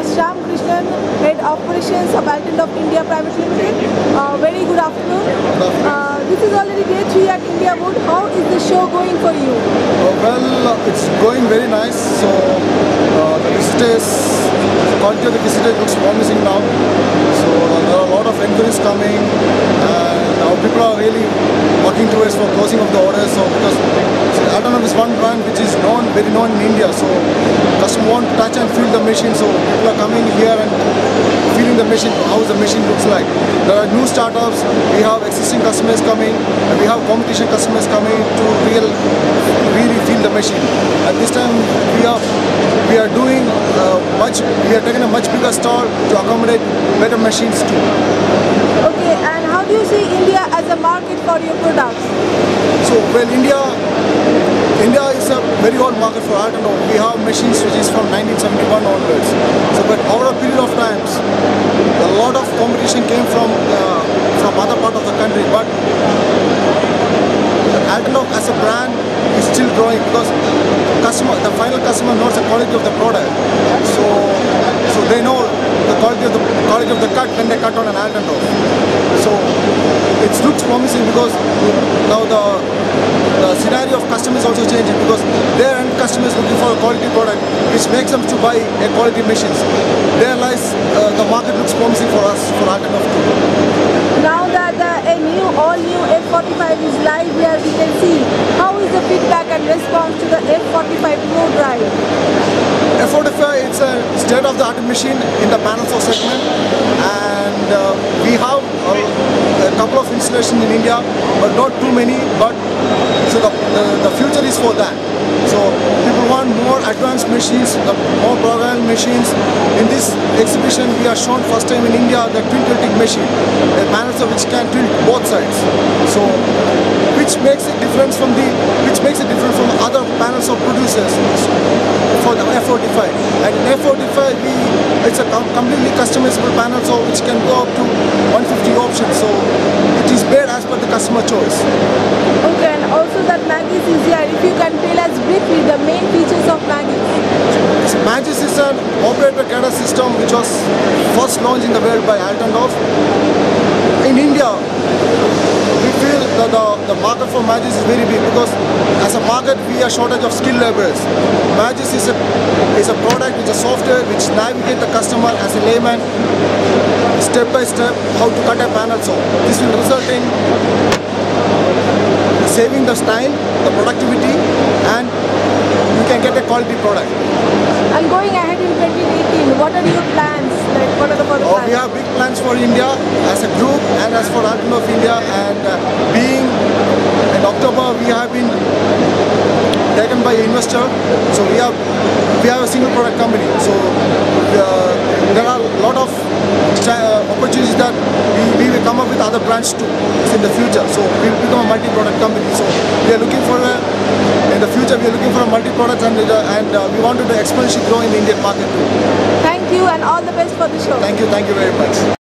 Rajan, Head Operations of Altendorf India Private Limited. Uh, very good afternoon. Uh, this is already day three at IndiaWood. How is the show going for you? Uh, well, it's going very nice. So uh, the visitors, quality of the visitors looks promising now. So there are a lot of inquiries coming, and our people are really working towards for closing of the orders. So because Altendorf is one brand which is known, very known in India. So customer want to touch and feel the machine. So people are coming here and feeling the machine, how the machine looks like. There are new startups. We have existing customers coming, and we have competition customers coming to real really feel the machine. At this time, we are we are doing uh, much. We are taking a much bigger stall to accommodate better machines too. Okay, and how do you see India as a market for your products? So, well, India, India very old market for art and all. We have machines which is from 1971 onwards. So, but over a period of times, a lot of competition came from uh, from other part of the country. But Altendorf as a brand is still growing because customer, the final customer knows the quality of the product. So, so they know the quality of the quality of the cut when they cut on an Altendorf. So it looks promising because now the the scenario of customers also changing because their end customers looking for a quality product which makes them to buy a quality machines. There lies uh, the market looks promising for us for Altendorf too. Now that the, a new, all new F45 is live here, we can see feedback and response to the F45 Pro Drive. F45 it's a state-of-the-art machine in the panel saw segment and uh, we have uh, a couple of installations in India but not too many but so the, the, the future is for that. So people want more advanced machines, more programmed machines. In this exhibition we are shown first time in India the twin tilting machine, a panel saw which can tilt both sides. So which makes it different from the which makes it different from other panels of producers for the F45. And in F45 we it's a completely customizable panel saw which can go up to 150 options. So it is made as per the customer choice. Okay, and also that Magis is here. If you can tell us briefly the main features of Magis. Magis is an operator cadre system which was first launched in the world by Altendorf. In India, we feel that the, market for Magis is very big because as a market we are shortage of skilled laborers. Magis is a, is a product, it's a software which navigate the customer as a layman step by step how to cut a panel so this will result in saving the time, the productivity and you can get a quality product. And going ahead in 2018, what are your plans? We have big plans for India as a group and as for Altendorf India. And uh, being in October we have been taken by investor. So we have we have a single product company. So uh, there are a lot of uh, opportunities that we, we will come up with other brands too in the future. So we will become a multi-product company. So we are looking for in the future we are looking for a multi-product and, uh, and uh, we want to exponentially grow in the Indian market too. Thank you and all the best for the show. Thank you, thank you very much.